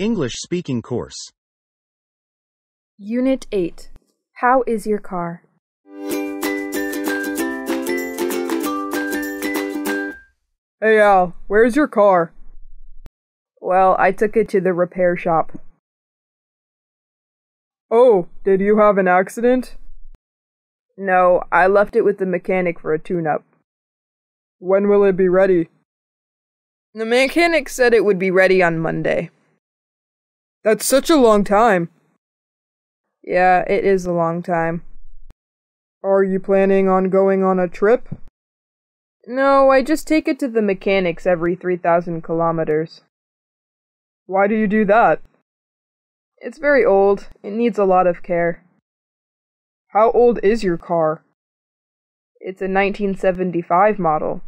English speaking course. Unit 8. How is your car? Hey Al, where's your car? Well, I took it to the repair shop. Oh, did you have an accident? No, I left it with the mechanic for a tune up. When will it be ready? The mechanic said it would be ready on Monday. That's such a long time. Yeah, it is a long time. Are you planning on going on a trip? No, I just take it to the mechanics every 3,000 kilometers. Why do you do that? It's very old. It needs a lot of care. How old is your car? It's a 1975 model.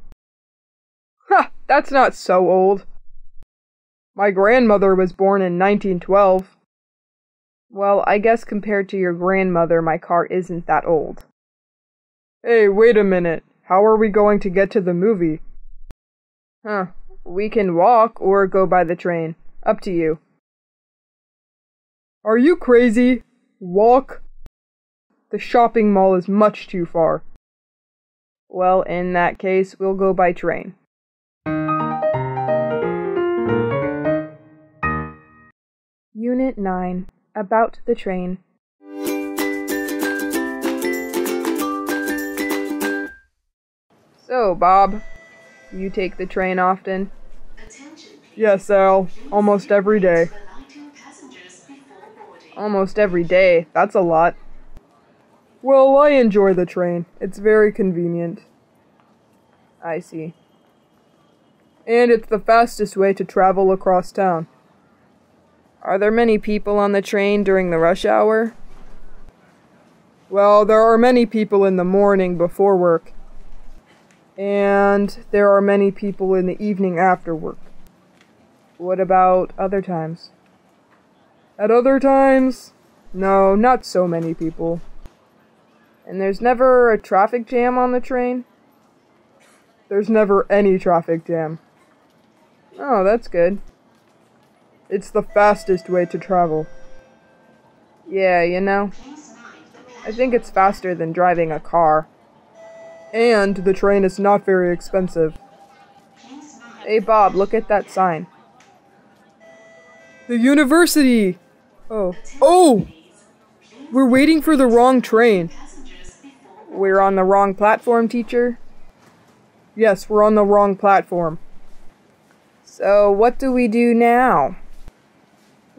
Ha! That's not so old. My grandmother was born in 1912. Well, I guess compared to your grandmother, my car isn't that old. Hey, wait a minute. How are we going to get to the movie? Huh. We can walk or go by the train. Up to you. Are you crazy? Walk? The shopping mall is much too far. Well, in that case, we'll go by train. Unit 9. About the train. So, Bob, you take the train often? Yes, Al. Almost every day. Almost every day. That's a lot. Well, I enjoy the train. It's very convenient. I see. And it's the fastest way to travel across town. Are there many people on the train during the rush hour? Well, there are many people in the morning before work. And there are many people in the evening after work. What about other times? At other times, no, not so many people. And there's never a traffic jam on the train? There's never any traffic jam. Oh, that's good. It's the fastest way to travel. Yeah, you know. I think it's faster than driving a car. And the train is not very expensive. Hey Bob, look at that sign. The university! Oh. Oh! We're waiting for the wrong train. We're on the wrong platform, teacher? Yes, we're on the wrong platform. So, what do we do now?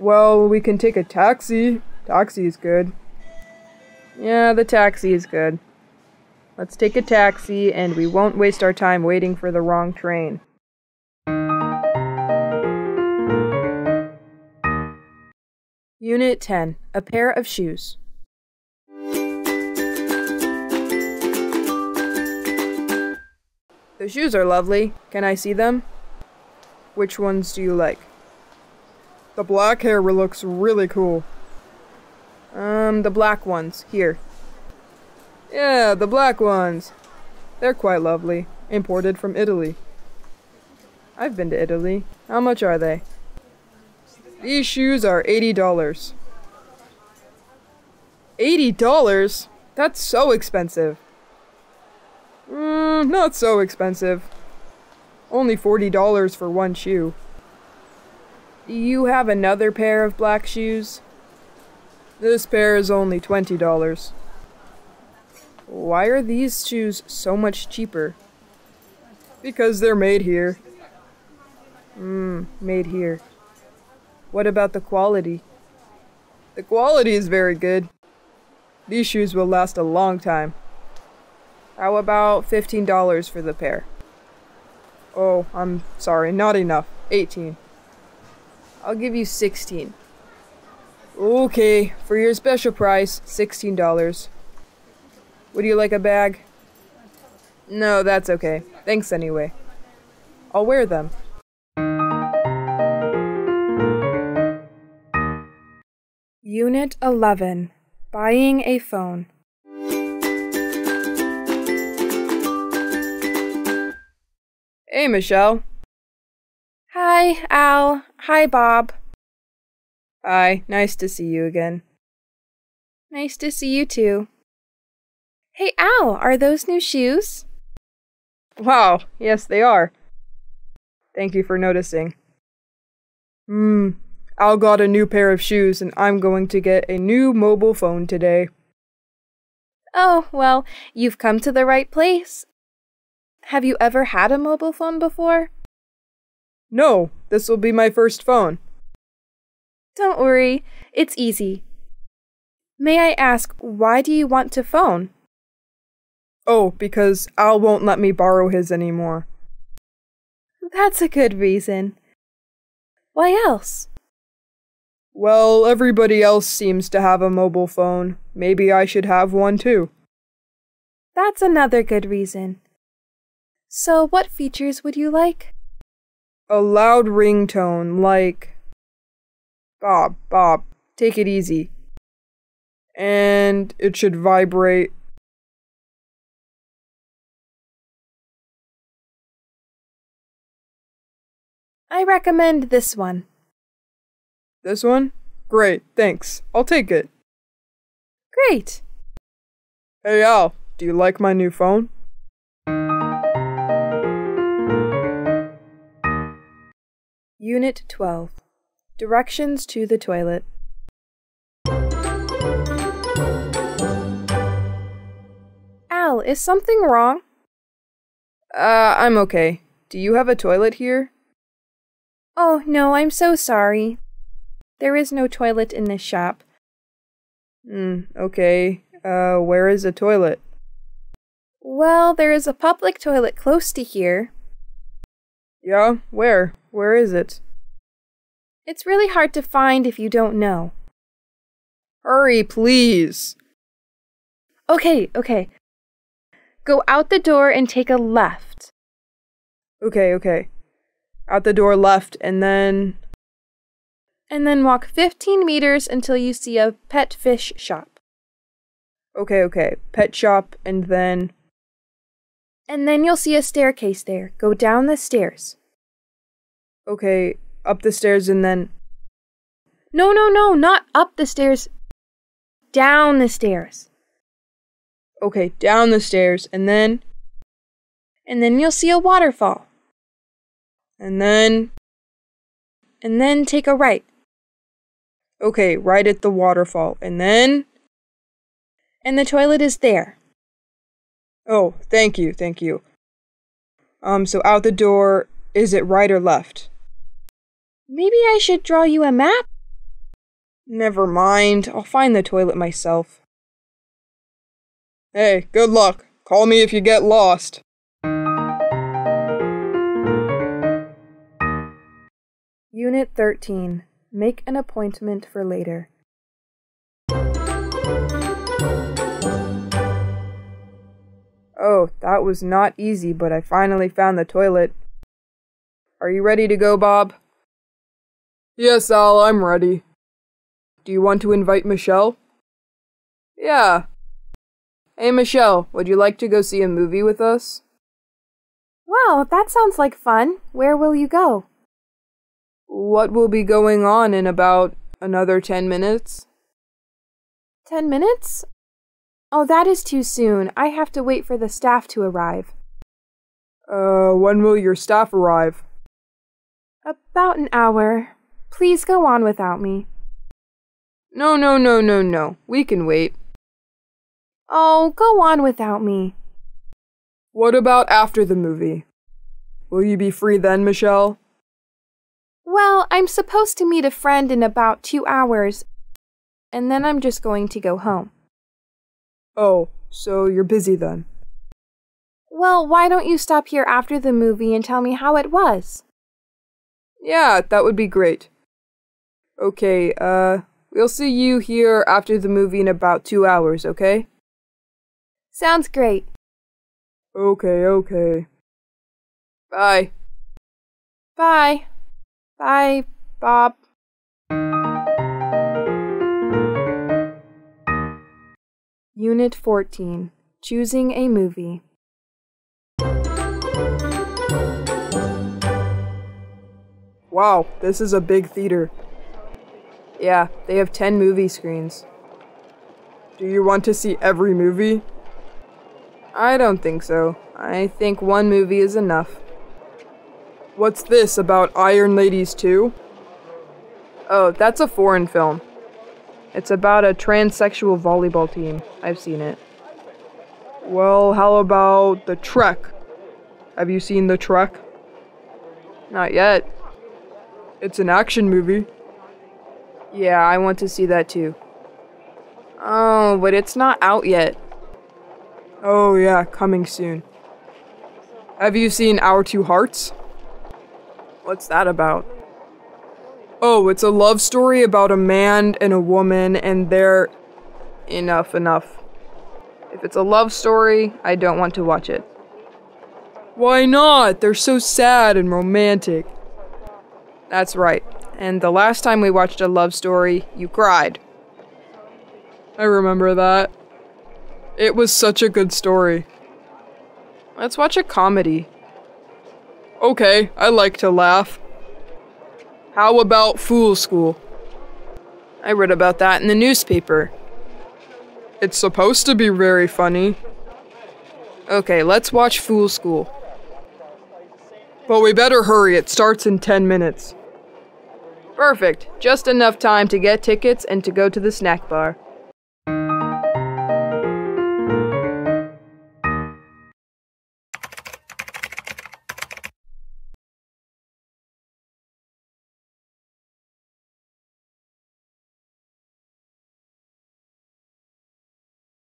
Well, we can take a taxi. Taxi is good. Yeah, the taxi is good. Let's take a taxi and we won't waste our time waiting for the wrong train. Unit 10 A Pair of Shoes. The shoes are lovely. Can I see them? Which ones do you like? The black hair looks really cool. Um, the black ones. Here. Yeah, the black ones. They're quite lovely. Imported from Italy. I've been to Italy. How much are they? These shoes are $80. $80? That's so expensive. Mm, not so expensive. Only $40 for one shoe. You have another pair of black shoes? This pair is only $20. Why are these shoes so much cheaper? Because they're made here. Mmm, made here. What about the quality? The quality is very good. These shoes will last a long time. How about $15 for the pair? Oh, I'm sorry, not enough. 18. I'll give you 16. Okay, for your special price, $16. Would you like a bag? No, that's okay. Thanks anyway. I'll wear them. Unit 11 Buying a Phone. Hey, Michelle. Hi, Al. Hi, Bob. Hi, nice to see you again. Nice to see you too. Hey, Al, are those new shoes? Wow, yes, they are. Thank you for noticing. Hmm, Al got a new pair of shoes, and I'm going to get a new mobile phone today. Oh, well, you've come to the right place. Have you ever had a mobile phone before? No, this will be my first phone. Don't worry, it's easy. May I ask, why do you want to phone? Oh, because Al won't let me borrow his anymore. That's a good reason. Why else? Well, everybody else seems to have a mobile phone. Maybe I should have one too. That's another good reason. So, what features would you like? A loud ringtone like. Bob, Bob, take it easy. And it should vibrate. I recommend this one. This one? Great, thanks. I'll take it. Great. Hey Al, do you like my new phone? Unit 12 Directions to the Toilet. Al, is something wrong? Uh, I'm okay. Do you have a toilet here? Oh, no, I'm so sorry. There is no toilet in this shop. Hmm, okay. Uh, where is a toilet? Well, there is a public toilet close to here. Yeah, where? Where is it? It's really hard to find if you don't know. Hurry, please. Okay, okay. Go out the door and take a left. Okay, okay. Out the door left, and then. And then walk 15 meters until you see a pet fish shop. Okay, okay. Pet shop, and then. And then you'll see a staircase there. Go down the stairs. Okay, up the stairs, and then. No, no, no, not up the stairs. Down the stairs. Okay, down the stairs, and then. And then you'll see a waterfall. And then. And then take a right. Okay, right at the waterfall, and then. And the toilet is there. Oh, thank you, thank you. Um, so out the door, is it right or left? Maybe I should draw you a map? Never mind, I'll find the toilet myself. Hey, good luck. Call me if you get lost. Unit 13. Make an appointment for later. Oh, that was not easy, but I finally found the toilet. Are you ready to go, Bob? Yes, Al, I'm ready. Do you want to invite Michelle? Yeah. Hey, Michelle, would you like to go see a movie with us? Wow, that sounds like fun. Where will you go? What will be going on in about another ten minutes? Ten minutes? Oh, that is too soon. I have to wait for the staff to arrive. Uh, when will your staff arrive? About an hour. Please go on without me. No, no, no, no, no. We can wait. Oh, go on without me. What about after the movie? Will you be free then, Michelle? Well, I'm supposed to meet a friend in about two hours, and then I'm just going to go home. Oh, so you're busy then? Well, why don't you stop here after the movie and tell me how it was? Yeah, that would be great. Okay, uh, we'll see you here after the movie in about two hours, okay? Sounds great. Okay, okay. Bye. Bye. Bye, Bob. Unit 14 Choosing a Movie. Wow, this is a big theater. Yeah, they have 10 movie screens. Do you want to see every movie? I don't think so. I think one movie is enough. What's this about Iron Ladies 2? Oh, that's a foreign film. It's about a transsexual volleyball team. I've seen it. Well, how about The Trek? Have you seen The Trek? Not yet. It's an action movie. Yeah, I want to see that too. Oh, but it's not out yet. Oh, yeah, coming soon. Have you seen Our Two Hearts? What's that about? Oh, it's a love story about a man and a woman, and they're. Enough, enough. If it's a love story, I don't want to watch it. Why not? They're so sad and romantic. That's right. And the last time we watched a love story, you cried. I remember that. It was such a good story. Let's watch a comedy. Okay, I like to laugh. How about Fool School? I read about that in the newspaper. It's supposed to be very funny. Okay, let's watch Fool School. But we better hurry, it starts in 10 minutes. Perfect. Just enough time to get tickets and to go to the snack bar.